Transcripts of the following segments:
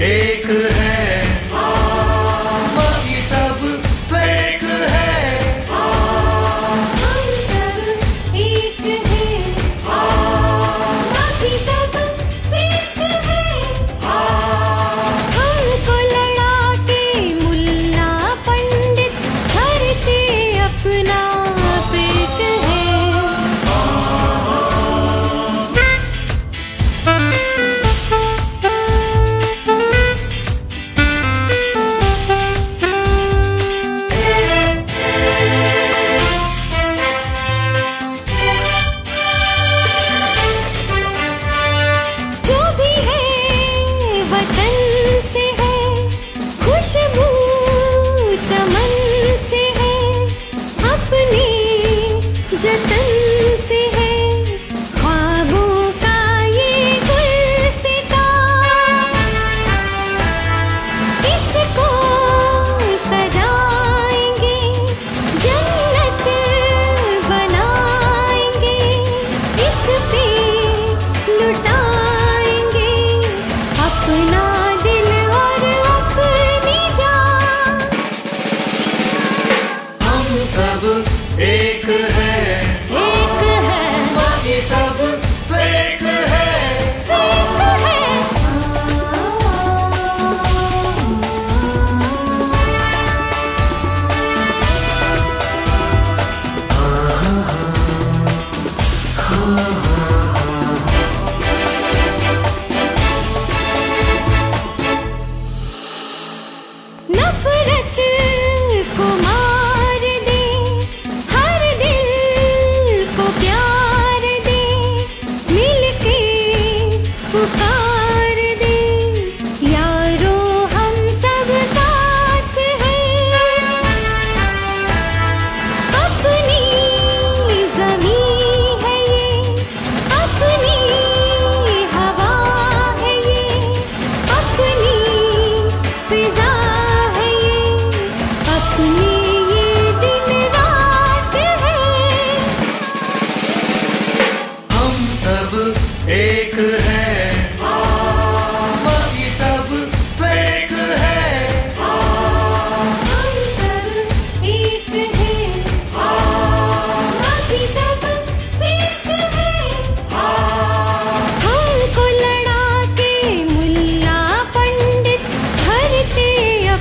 Take a Oh.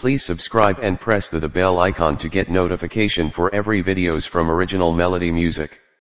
Please subscribe and press the, the bell icon to get notification for every videos from original melody music.